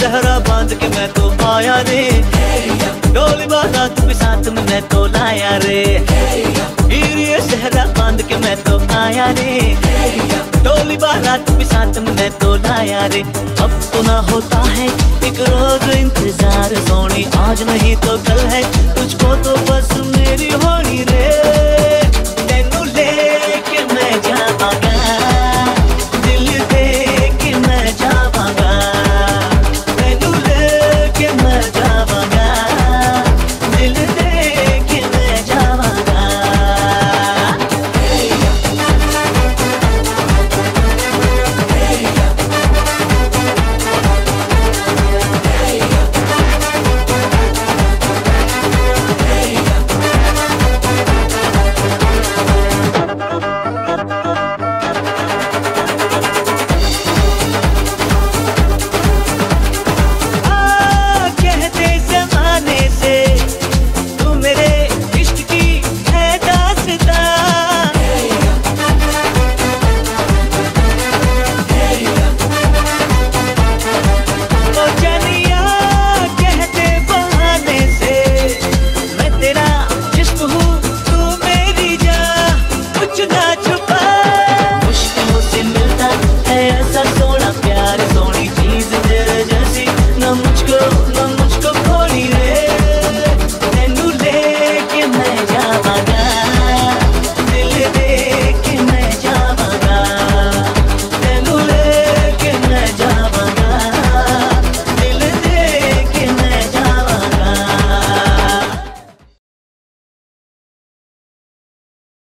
सहरा बाँध के मैं तो आया रे। डोली बारात भी साथ में मैं तो लाया रे। ये सहरा बाँध के मैं तो आया रे। बारात भी साथ मैं तो लाया रे। अब तो ना होता है, एक रोज इंतज़ार। सोनी, आज नहीं तो कल है, तुझको तो बस मेरी होनी